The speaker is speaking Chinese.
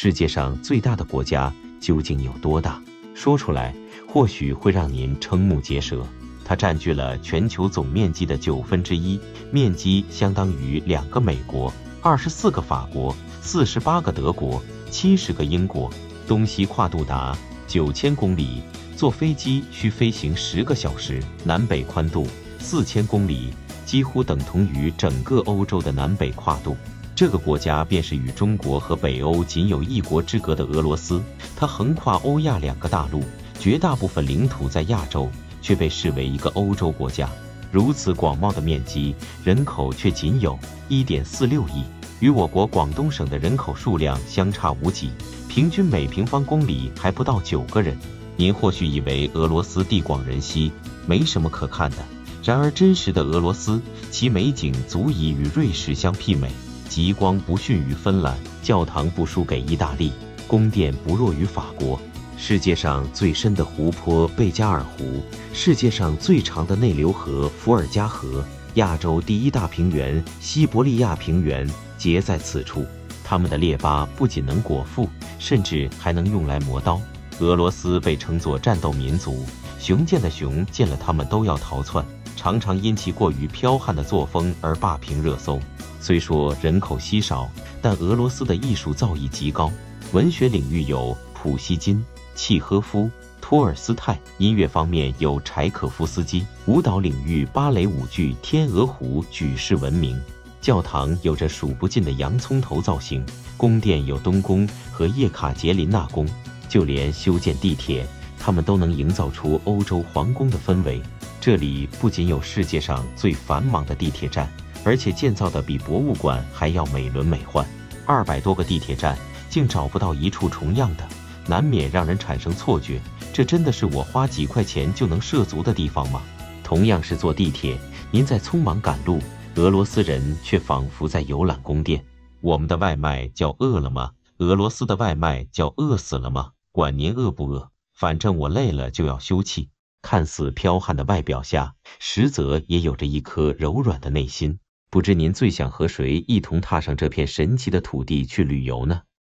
世界上最大的国家究竟有多大？说出来或许会让您瞠目结舌。它占据了全球总面积的九分之一，面积相当于两个美国、二十四个法国、四十八个德国、七十个英国，东西跨度达九千公里，坐飞机需飞行十个小时，南北宽度四千公里，几乎等同于整个欧洲的南北跨度。这个国家便是与中国和北欧仅有一国之隔的俄罗斯，它横跨欧亚两个大陆，绝大部分领土在亚洲。却被视为一个欧洲国家，如此广袤的面积，人口却仅有一点四六亿，与我国广东省的人口数量相差无几，平均每平方公里还不到九个人。您或许以为俄罗斯地广人稀，没什么可看的，然而真实的俄罗斯，其美景足以与瑞士相媲美，极光不逊于芬兰，教堂不输给意大利，宫殿不弱于法国。世界上最深的湖泊贝加尔湖，世界上最长的内流河伏尔加河，亚洲第一大平原西伯利亚平原皆在此处。它们的列巴不仅能果腹，甚至还能用来磨刀。俄罗斯被称作战斗民族，雄健的熊见了它们都要逃窜，常常因其过于剽悍的作风而霸屏热搜。虽说人口稀少，但俄罗斯的艺术造诣极高，文学领域有普希金。契诃夫、托尔斯泰，音乐方面有柴可夫斯基；舞蹈领域，芭蕾舞剧《天鹅湖》举世闻名；教堂有着数不尽的洋葱头造型；宫殿有东宫和叶卡捷琳娜宫；就连修建地铁，他们都能营造出欧洲皇宫的氛围。这里不仅有世界上最繁忙的地铁站，而且建造的比博物馆还要美轮美奂。二百多个地铁站，竟找不到一处重样的。难免让人产生错觉，这真的是我花几块钱就能涉足的地方吗？同样是坐地铁，您在匆忙赶路，俄罗斯人却仿佛在游览宫殿。我们的外卖叫饿了吗，俄罗斯的外卖叫饿死了吗？管您饿不饿，反正我累了就要休憩。看似剽悍的外表下，实则也有着一颗柔软的内心。不知您最想和谁一同踏上这片神奇的土地去旅游呢？